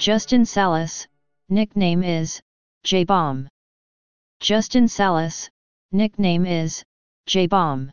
Justin Salas, nickname is J-Bomb. Justin Salas, nickname is J-Bomb.